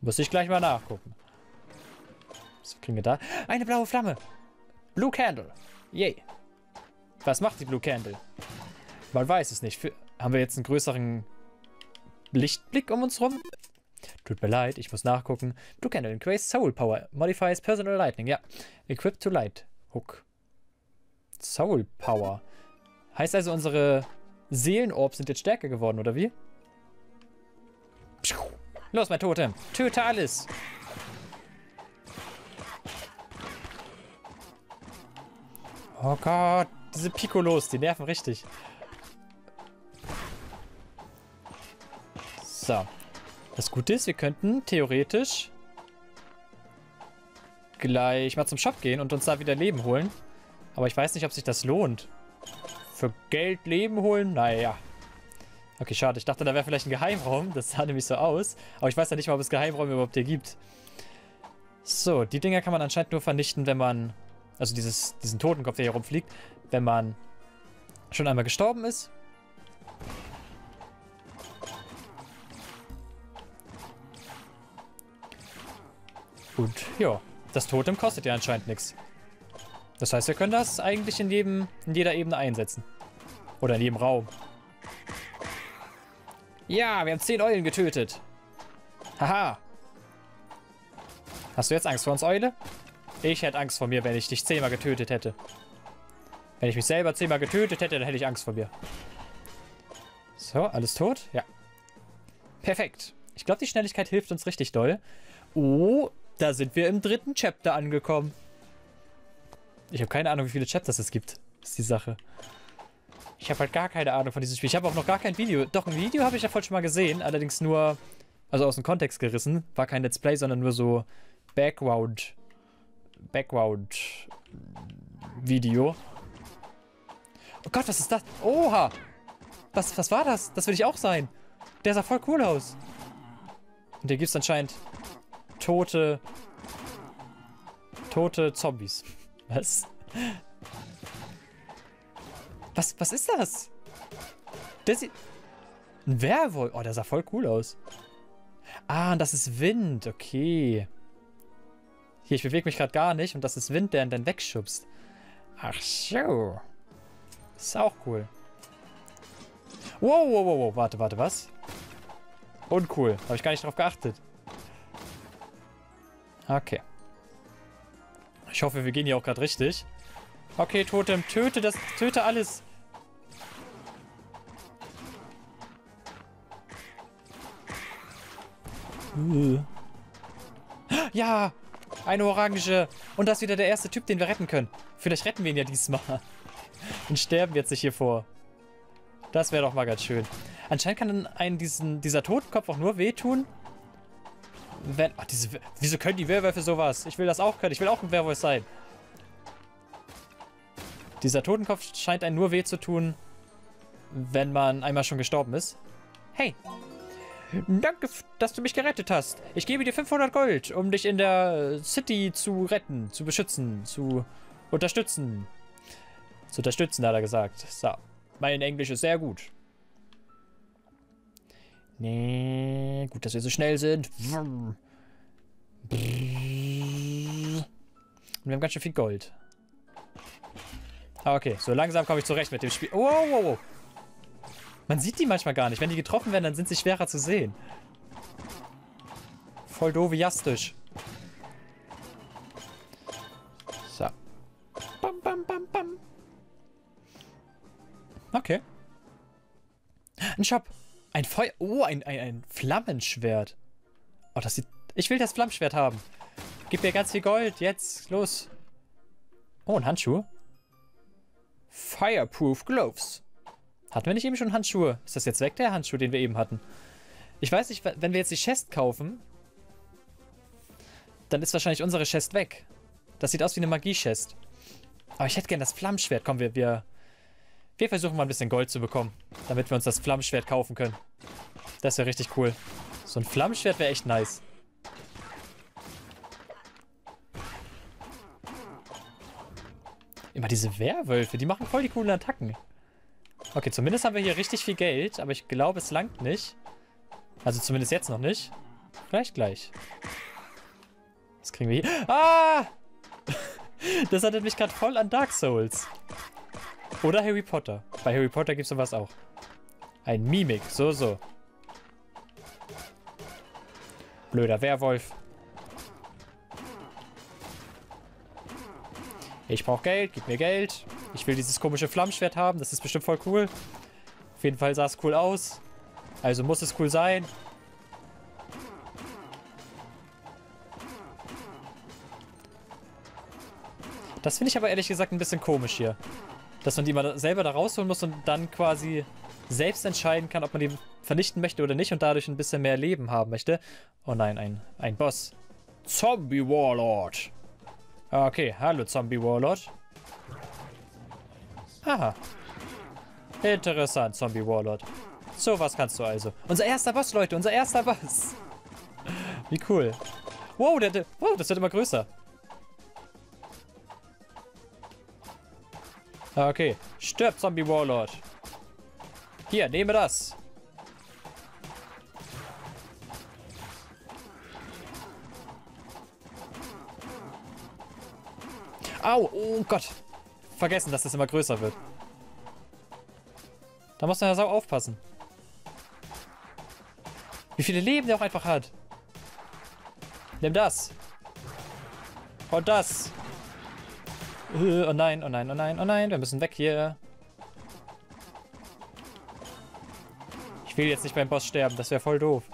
Muss ich gleich mal nachgucken. Was kriegen wir da? Eine blaue Flamme. Blue Candle. Yay. Was macht die Blue Candle? Man weiß es nicht. Für, haben wir jetzt einen größeren Lichtblick um uns rum? Tut mir leid, ich muss nachgucken. Blue Candle increase Soul Power. Modifies Personal Lightning. Ja. Equipped to Light. Hook. Soul Power. Heißt also, unsere Seelenorbs sind jetzt stärker geworden, oder wie? Los, mein Totem. Töte alles. Oh Gott. Diese Piccolos, die nerven richtig. So. Das Gute ist, wir könnten theoretisch gleich mal zum Shop gehen und uns da wieder Leben holen. Aber ich weiß nicht, ob sich das lohnt. Für Geld Leben holen? Naja. Okay, schade. Ich dachte, da wäre vielleicht ein Geheimraum. Das sah nämlich so aus. Aber ich weiß ja nicht mal, ob es Geheimräume überhaupt hier gibt. So, die Dinger kann man anscheinend nur vernichten, wenn man... Also dieses, diesen Totenkopf, der hier rumfliegt. Wenn man schon einmal gestorben ist. Und ja, das Totem kostet ja anscheinend nichts. Das heißt, wir können das eigentlich in, jedem, in jeder Ebene einsetzen. Oder in jedem Raum. Ja, wir haben 10 Eulen getötet. Haha. Hast du jetzt Angst vor uns, Eule? Ich hätte Angst vor mir, wenn ich dich zehnmal getötet hätte. Wenn ich mich selber zehnmal getötet hätte, dann hätte ich Angst vor mir. So, alles tot? Ja. Perfekt. Ich glaube, die Schnelligkeit hilft uns richtig doll. Oh, da sind wir im dritten Chapter angekommen. Ich habe keine Ahnung, wie viele Chapters es gibt. Ist die Sache. Ich habe halt gar keine Ahnung von diesem Spiel. Ich habe auch noch gar kein Video. Doch, ein Video habe ich ja voll schon mal gesehen. Allerdings nur, also aus dem Kontext gerissen. War kein Let's Play, sondern nur so Background. Background. Video. Oh Gott, was ist das? Oha! Was, was war das? Das will ich auch sein. Der sah voll cool aus. Und hier gibt es anscheinend tote... Tote Zombies. Was? Was, was ist das? Der sieht... Ein Werwolf. Oh, der sah voll cool aus. Ah, und das ist Wind. Okay. Hier, ich bewege mich gerade gar nicht und das ist Wind, der ihn dann wegschubst. Ach so. Ist auch cool. Wow, wow, wow, wow. Warte, warte, was? Uncool. Habe ich gar nicht drauf geachtet. Okay. Ich hoffe, wir gehen hier auch gerade richtig. Okay, Totem, töte das, töte alles. Ja! Eine Orange. Und das ist wieder der erste Typ, den wir retten können. Vielleicht retten wir ihn ja diesmal. Und sterben jetzt nicht hier vor. Das wäre doch mal ganz schön. Anscheinend kann einen diesen, dieser Totenkopf auch nur wehtun. Wenn. Ach, diese. Wieso können die Werwölfe sowas? Ich will das auch können. Ich will auch ein Werwolf sein. Dieser Totenkopf scheint einen nur weh zu tun, wenn man einmal schon gestorben ist. Hey. Danke, dass du mich gerettet hast. Ich gebe dir 500 Gold, um dich in der City zu retten, zu beschützen, zu unterstützen. Zu unterstützen, hat er gesagt. So. Mein Englisch ist sehr gut. Nee, gut, dass wir so schnell sind. Und wir haben ganz schön viel Gold. Ah, okay. So langsam komme ich zurecht mit dem Spiel. Wow, wow, wow. Man sieht die manchmal gar nicht. Wenn die getroffen werden, dann sind sie schwerer zu sehen. Voll doviastisch. So. Bam, bam, bam, bam. Okay. Ein Shop. Ein Feuer. Oh, ein, ein, ein Flammenschwert. Oh, das sieht... Ich will das Flammenschwert haben. Gib mir ganz viel Gold. Jetzt. Los. Oh, ein Handschuh. Fireproof Gloves. Hatten wir nicht eben schon Handschuhe? Ist das jetzt weg, der Handschuh, den wir eben hatten? Ich weiß nicht, wenn wir jetzt die Chest kaufen, dann ist wahrscheinlich unsere Chest weg. Das sieht aus wie eine Magie-Chest. Aber ich hätte gern das Flammschwert. Komm, wir, wir, wir versuchen mal ein bisschen Gold zu bekommen, damit wir uns das Flammschwert kaufen können. Das wäre richtig cool. So ein Flammschwert wäre echt nice. Immer diese Werwölfe, die machen voll die coolen Attacken. Okay, zumindest haben wir hier richtig viel Geld, aber ich glaube, es langt nicht. Also zumindest jetzt noch nicht. Vielleicht gleich. Was kriegen wir hier? Ah! Das erinnert mich gerade voll an Dark Souls. Oder Harry Potter. Bei Harry Potter gibt es sowas auch. Ein Mimik, so, so. Blöder Werwolf. Ich brauche Geld, gib mir Geld. Ich will dieses komische Flammschwert haben, das ist bestimmt voll cool. Auf jeden Fall sah es cool aus. Also muss es cool sein. Das finde ich aber ehrlich gesagt ein bisschen komisch hier. Dass man die mal selber da rausholen muss und dann quasi selbst entscheiden kann, ob man die vernichten möchte oder nicht und dadurch ein bisschen mehr Leben haben möchte. Oh nein, ein, ein Boss. Zombie Warlord. Okay, hallo Zombie Warlord. Haha. Interessant, Zombie Warlord. So was kannst du also. Unser erster Boss, Leute, unser erster Boss. Wie cool. Wow, der, der, wow, das wird immer größer. Okay, stirb, Zombie Warlord. Hier, nehme das. Au, oh Gott. Vergessen, dass das immer größer wird. Da muss man ja sau aufpassen. Wie viele Leben der auch einfach hat. Nimm das. Und das. Äh, oh nein, oh nein, oh nein, oh nein. Wir müssen weg hier. Ich will jetzt nicht beim Boss sterben. Das wäre voll doof.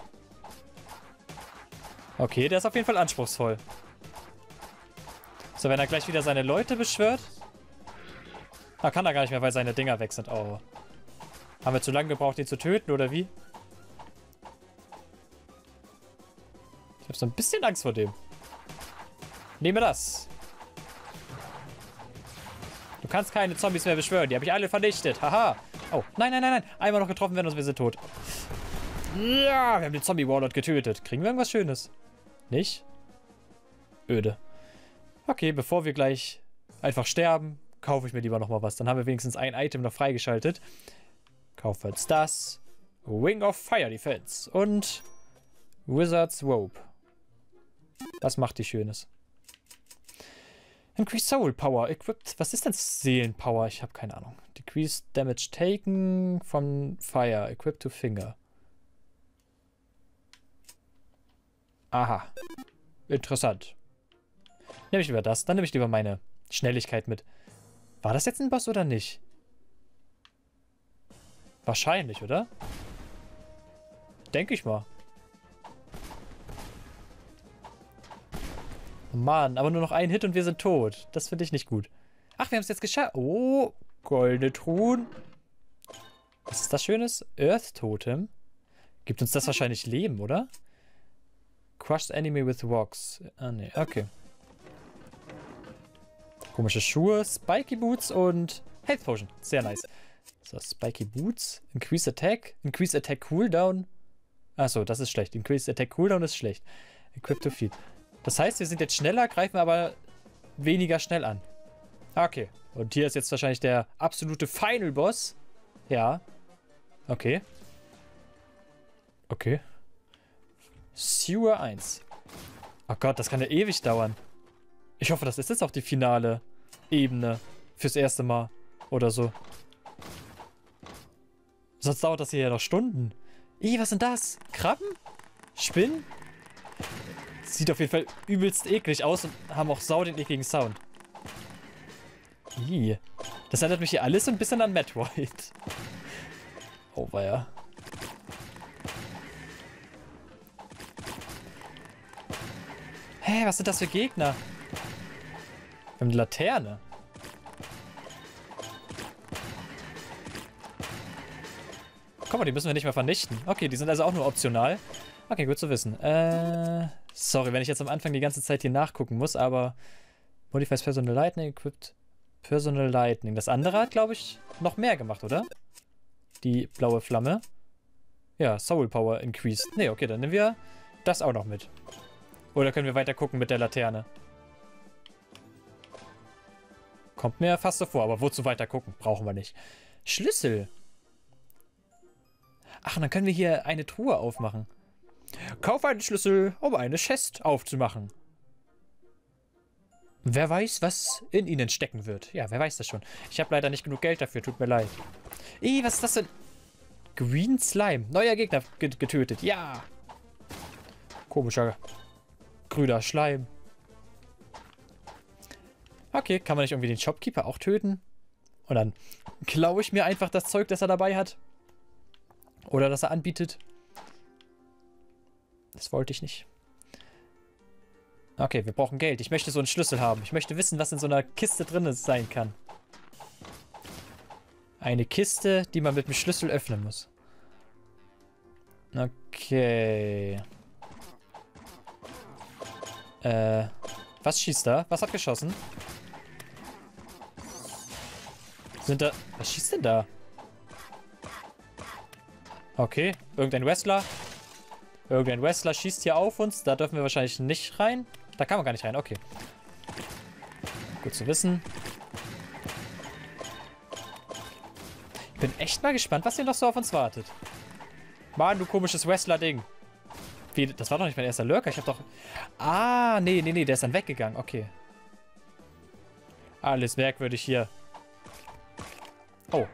Okay, der ist auf jeden Fall anspruchsvoll. So, wenn er gleich wieder seine Leute beschwört. Ah, kann er gar nicht mehr, weil seine Dinger weg sind. Oh. Haben wir zu lange gebraucht, ihn zu töten, oder wie? Ich habe so ein bisschen Angst vor dem. Nehme das. Du kannst keine Zombies mehr beschwören. Die habe ich alle vernichtet. Haha. Oh, nein, nein, nein, nein. Einmal noch getroffen werden und wir sind tot. Ja, wir haben den Zombie-Warlord getötet. Kriegen wir irgendwas Schönes? Nicht? Öde. Okay, bevor wir gleich einfach sterben, kaufe ich mir lieber nochmal was. Dann haben wir wenigstens ein Item noch freigeschaltet. Kaufen wir jetzt das. Wing of Fire Defense. Und Wizard's Rope. Das macht die Schönes. Increase Soul Power. Equipped. Was ist denn Seelenpower? Ich habe keine Ahnung. Decrease Damage taken from Fire. Equipped to Finger. Aha. Interessant. Nehme ich lieber das. Dann nehme ich lieber meine Schnelligkeit mit. War das jetzt ein Boss oder nicht? Wahrscheinlich, oder? Denke ich mal. Oh Mann, aber nur noch ein Hit und wir sind tot. Das finde ich nicht gut. Ach, wir haben es jetzt geschafft. Oh, goldene Truhen. Was ist das Schönes? Earth Totem. Gibt uns das wahrscheinlich Leben, oder? Crushed Enemy with Rocks. Ah, ne, okay. Komische Schuhe, Spiky Boots und Health Potion. Sehr nice. So, Spiky Boots. Increase Attack. Increase Attack Cooldown. Achso, das ist schlecht. Increase Attack Cooldown ist schlecht. Equip to Feed. Das heißt, wir sind jetzt schneller, greifen aber weniger schnell an. Okay. Und hier ist jetzt wahrscheinlich der absolute Final Boss. Ja. Okay. Okay. Sewer 1. Oh Gott, das kann ja ewig dauern. Ich hoffe, das ist jetzt auch die finale Ebene. Fürs erste Mal. Oder so. Sonst dauert das hier ja noch Stunden. Ih, was sind das? Krabben? Spinnen? Sieht auf jeden Fall übelst eklig aus und haben auch sau den ekligen Sound. Ih. Das erinnert mich hier alles ein bisschen an Metroid. Oh, weia. Hä, was sind das für Gegner? Wir haben eine Laterne. Guck mal, die müssen wir nicht mehr vernichten. Okay, die sind also auch nur optional. Okay, gut zu wissen. Äh, sorry, wenn ich jetzt am Anfang die ganze Zeit hier nachgucken muss, aber Modifies Personal Lightning, Equipped Personal Lightning. Das andere hat, glaube ich, noch mehr gemacht, oder? Die blaue Flamme. Ja, Soul Power increased. Ne, okay, dann nehmen wir das auch noch mit. Oder können wir weiter gucken mit der Laterne? Kommt mir fast so vor, aber wozu weiter gucken? Brauchen wir nicht. Schlüssel. Ach, dann können wir hier eine Truhe aufmachen. Kauf einen Schlüssel, um eine Chest aufzumachen. Wer weiß, was in ihnen stecken wird. Ja, wer weiß das schon. Ich habe leider nicht genug Geld dafür, tut mir leid. Ih, was ist das denn? Green Slime. Neuer Gegner getötet. Ja. Komischer grüner Schleim. Okay, kann man nicht irgendwie den Shopkeeper auch töten? Und dann klaue ich mir einfach das Zeug, das er dabei hat. Oder das er anbietet. Das wollte ich nicht. Okay, wir brauchen Geld. Ich möchte so einen Schlüssel haben. Ich möchte wissen, was in so einer Kiste drin sein kann. Eine Kiste, die man mit dem Schlüssel öffnen muss. Okay. Äh, was schießt da? Was hat geschossen? Sind da... Was schießt denn da? Okay, irgendein Wrestler. Irgendein Wrestler schießt hier auf uns. Da dürfen wir wahrscheinlich nicht rein. Da kann man gar nicht rein, okay. Gut zu wissen. Ich bin echt mal gespannt, was hier noch so auf uns wartet. Mann, du komisches Wrestler-Ding. Das war doch nicht mein erster Lurker. Ich hab doch... Ah, nee, nee, nee, der ist dann weggegangen. Okay. Alles merkwürdig hier. Oh,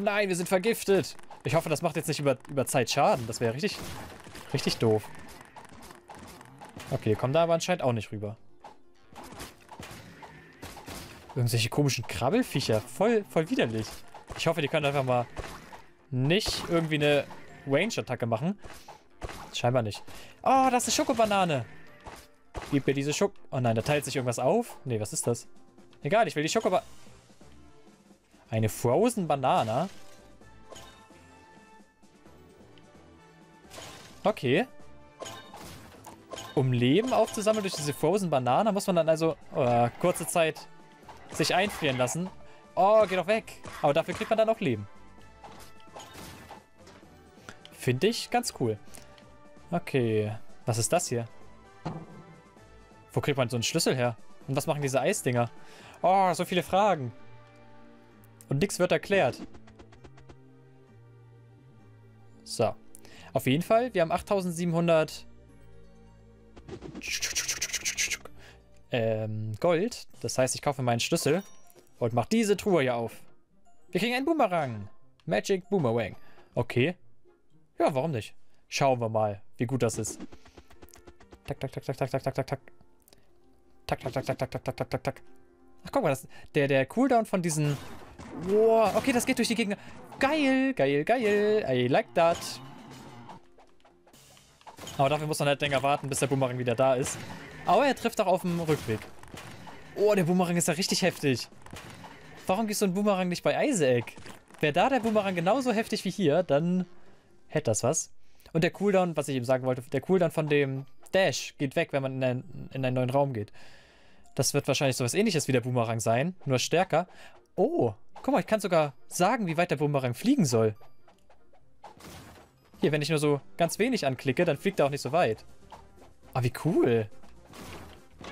nein, wir sind vergiftet. Ich hoffe, das macht jetzt nicht über, über Zeit Schaden. Das wäre richtig, richtig doof. Okay, kommen da aber anscheinend auch nicht rüber. Irgendwelche komischen Krabbelfiecher. Voll, voll widerlich. Ich hoffe, die können einfach mal nicht irgendwie eine Range-Attacke machen. Scheinbar nicht. Oh, das ist Schokobanane. Gib mir diese Schok... Oh nein, da teilt sich irgendwas auf. Nee, was ist das? Egal, ich will die Schokoba... Eine Frozen Banana? Okay. Um Leben aufzusammeln durch diese Frozen Banana muss man dann also oh, kurze Zeit sich einfrieren lassen. Oh, geh doch weg. Aber dafür kriegt man dann auch Leben. Finde ich ganz cool. Okay. Was ist das hier? Wo kriegt man so einen Schlüssel her? Und was machen diese Eisdinger? Oh, so viele Fragen. Und nichts wird erklärt. So. Auf jeden Fall, wir haben 8700 ähm, Gold. Das heißt, ich kaufe meinen Schlüssel und mache diese Truhe hier auf. Wir kriegen einen Boomerang. Magic Boomerang. Okay. Ja, warum nicht? Schauen wir mal, wie gut das ist. Tak, tak, tak, tak, tak, tak, tak, tak, tak. Tak, tak, tak, tak, tak, tak, tak, tak, tak, tak. Ach, guck mal, das, der, der Cooldown von diesen... Wow, okay, das geht durch die Gegner. Geil, geil, geil. I like that. Aber dafür muss man halt länger warten, bis der Boomerang wieder da ist. Aber er trifft auch auf dem Rückweg. Oh, der Boomerang ist ja richtig heftig. Warum gehst du ein Boomerang nicht bei Isaac? Wäre da der Boomerang genauso heftig wie hier, dann hätte das was. Und der Cooldown, was ich eben sagen wollte, der Cooldown von dem Dash geht weg, wenn man in einen, in einen neuen Raum geht. Das wird wahrscheinlich sowas ähnliches wie der Boomerang sein, nur stärker. Oh, guck mal, ich kann sogar sagen, wie weit der Boomerang fliegen soll. Hier, wenn ich nur so ganz wenig anklicke, dann fliegt er auch nicht so weit. Ah, wie cool.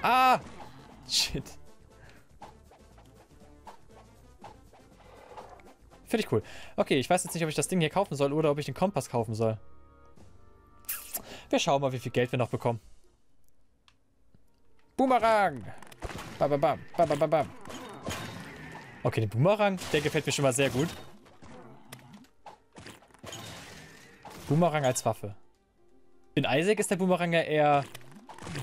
Ah! Shit. Finde ich cool. Okay, ich weiß jetzt nicht, ob ich das Ding hier kaufen soll oder ob ich den Kompass kaufen soll. Wir schauen mal, wie viel Geld wir noch bekommen. Boomerang! Bam, bam, bam, bam, bam, bam. Okay, den Boomerang, der gefällt mir schon mal sehr gut. Boomerang als Waffe. In Isaac ist der Boomerang ja eher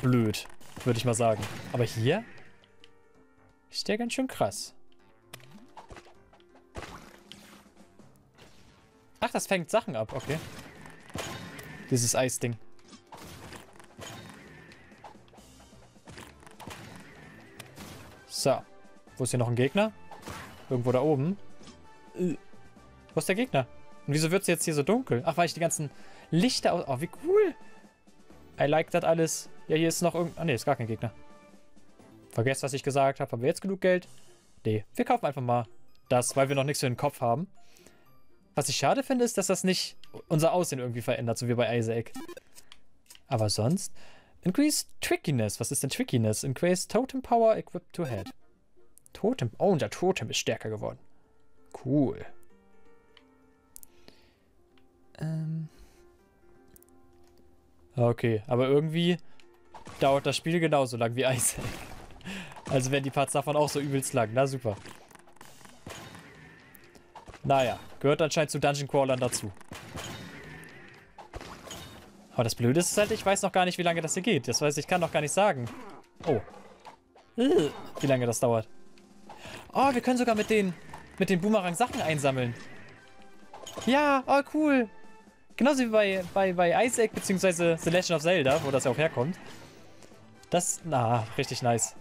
blöd, würde ich mal sagen. Aber hier ist der ganz schön krass. Ach, das fängt Sachen ab, okay. Dieses Eisding. So. Wo ist hier noch ein Gegner? Irgendwo da oben. Äh. Wo ist der Gegner? Und wieso wird es jetzt hier so dunkel? Ach, weil ich die ganzen Lichter aus... Oh, wie cool. I like that alles. Ja, hier ist noch irgend... Ah, ne, ist gar kein Gegner. Vergesst, was ich gesagt habe. Haben wir jetzt genug Geld? Nee, wir kaufen einfach mal das, weil wir noch nichts für den Kopf haben. Was ich schade finde, ist, dass das nicht unser Aussehen irgendwie verändert, so wie bei Isaac. Aber sonst... Increase Trickiness. Was ist denn Trickiness? Increase Totem Power equipped to Head. Totem. Oh, unser Totem ist stärker geworden. Cool. Ähm. Okay, aber irgendwie dauert das Spiel genauso lang wie Isaac. Also werden die Parts davon auch so übelst lang. Na super. Naja, gehört anscheinend zu Dungeon Crawlern dazu. Aber das Blöde ist halt, ich weiß noch gar nicht, wie lange das hier geht. Das heißt, ich kann noch gar nicht sagen. Oh. Wie lange das dauert. Oh, wir können sogar mit den, mit den Boomerang Sachen einsammeln. Ja, oh cool. Genauso wie bei, bei, bei Isaac bzw. The Legend of Zelda, wo das ja auch herkommt. Das, na, richtig nice.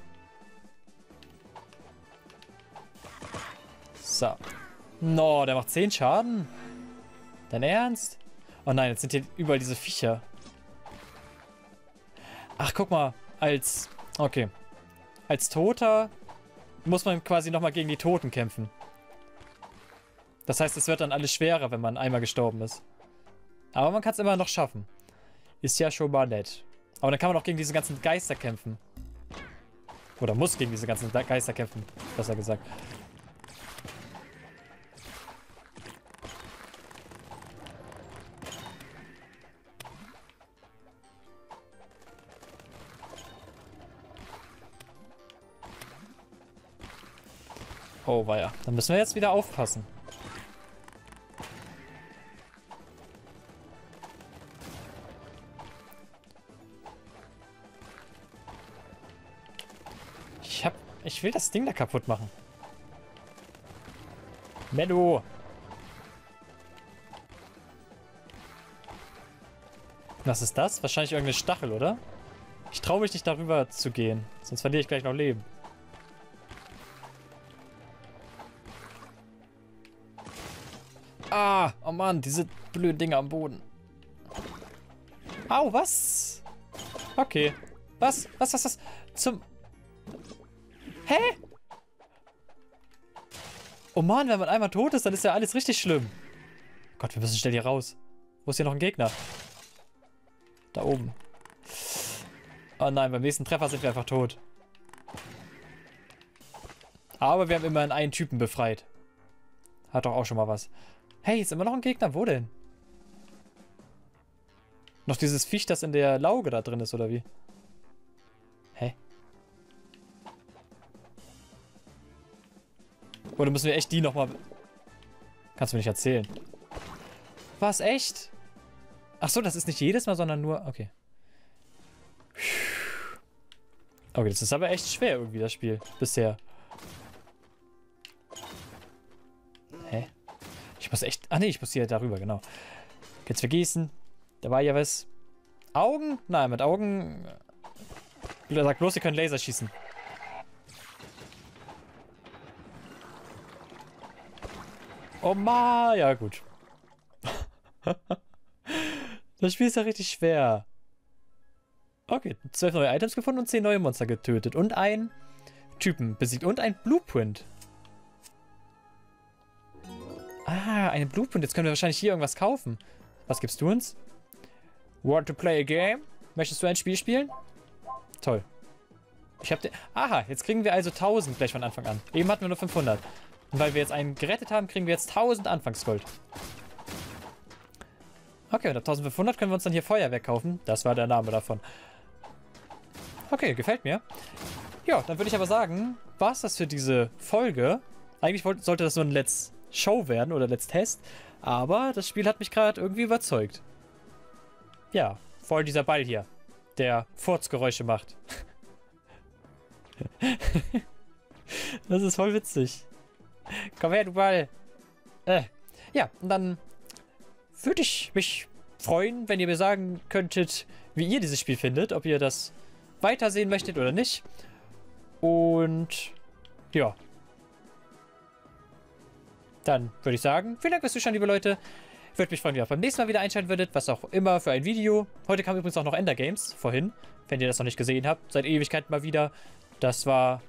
So. No, der macht 10 Schaden? Dein Ernst? Oh nein, jetzt sind hier überall diese Viecher. Ach, guck mal. Als... Okay. Als Toter muss man quasi nochmal gegen die Toten kämpfen. Das heißt, es wird dann alles schwerer, wenn man einmal gestorben ist. Aber man kann es immer noch schaffen. Ist ja schon mal nett. Aber dann kann man auch gegen diese ganzen Geister kämpfen. Oder muss gegen diese ganzen Geister kämpfen, besser gesagt. Oh, weia. Dann müssen wir jetzt wieder aufpassen. Ich hab... Ich will das Ding da kaputt machen. Menno! Was ist das? Wahrscheinlich irgendeine Stachel, oder? Ich traue mich nicht darüber zu gehen. Sonst verliere ich gleich noch Leben. Mann, diese blöden Dinge am Boden. Au, was? Okay. Was? Was, was, was? Zum... Hä? Oh Mann, wenn man einmal tot ist, dann ist ja alles richtig schlimm. Gott, wir müssen schnell hier raus. Wo ist hier noch ein Gegner? Da oben. Oh nein, beim nächsten Treffer sind wir einfach tot. Aber wir haben immerhin einen Typen befreit. Hat doch auch schon mal was. Hey, ist immer noch ein Gegner. Wo denn? Noch dieses Viech, das in der Lauge da drin ist, oder wie? Hä? Oder müssen wir echt die nochmal... Kannst du mir nicht erzählen. Was, echt? Ach so, das ist nicht jedes Mal, sondern nur... Okay. Okay, das ist aber echt schwer irgendwie, das Spiel. Bisher. Ich muss echt... Ah ne, ich muss hier darüber, genau. Jetzt vergießen. Da war ja was. Augen? Nein, mit Augen... Sag bloß, ihr könnt Laser schießen. Oh ma, ja gut. das Spiel ist ja richtig schwer. Okay, zwölf neue Items gefunden und zehn neue Monster getötet. Und ein Typen besiegt. Und ein Blueprint. Ah, eine Blueprint. Jetzt können wir wahrscheinlich hier irgendwas kaufen. Was gibst du uns? Want to play a game? Möchtest du ein Spiel spielen? Toll. Ich hab den... Aha, jetzt kriegen wir also 1000 gleich von Anfang an. Eben hatten wir nur 500. Und weil wir jetzt einen gerettet haben, kriegen wir jetzt 1000 Anfangsgold. Okay, und ab 1500 können wir uns dann hier Feuerwerk kaufen. Das war der Name davon. Okay, gefällt mir. Ja, dann würde ich aber sagen, war es das für diese Folge. Eigentlich sollte das nur ein Let's Show werden oder Let's Test. Aber das Spiel hat mich gerade irgendwie überzeugt. Ja, vor allem dieser Ball hier, der Furzgeräusche macht. das ist voll witzig. Komm her, du Ball. Äh, ja, und dann würde ich mich freuen, wenn ihr mir sagen könntet, wie ihr dieses Spiel findet, ob ihr das weitersehen möchtet oder nicht. Und ja. Dann würde ich sagen, vielen Dank fürs Zuschauen, liebe Leute. Würde mich freuen, wenn ihr auch beim nächsten Mal wieder einschalten würdet, was auch immer für ein Video. Heute kam übrigens auch noch Ender Games vorhin, wenn ihr das noch nicht gesehen habt. Seit Ewigkeit mal wieder. Das war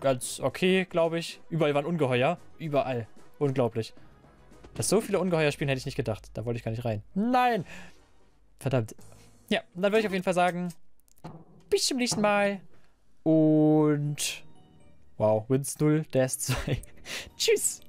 ganz okay, glaube ich. Überall waren Ungeheuer. Überall. Unglaublich. Dass so viele Ungeheuer spielen, hätte ich nicht gedacht. Da wollte ich gar nicht rein. Nein! Verdammt. Ja, dann würde ich auf jeden Fall sagen, bis zum nächsten Mal. Und wow, Wins 0, Death 2. Tschüss!